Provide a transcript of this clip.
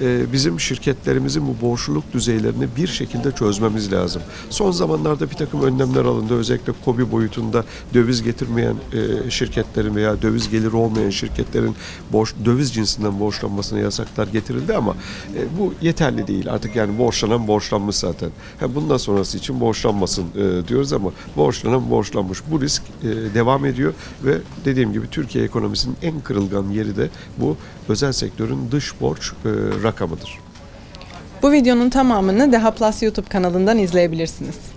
e, bizim şirketlerimizin bu borçluluk düzeylerini bir şekilde çözmemiz lazım. Son zamanlarda bir takım önlemler alındı. Özellikle KOBİ boyutunda döviz getirmeyen e, şirketlerin veya döviz geliri olmayan şirketlerin borç, döviz cinsinden borçlanmasına yasaklar getirildi ama e, bu yeterli değil. Artık yani borçlanan borçlanmış zaten. Ha, bundan sonrası için borçlanmasın e, diyoruz ama borçlanan borçlanmış. Bu risk devam ediyor ve dediğim gibi Türkiye ekonomisinin en kırılgan yeri de bu özel sektörün dış borç rakamıdır. Bu videonun tamamını Deha Plus YouTube kanalından izleyebilirsiniz.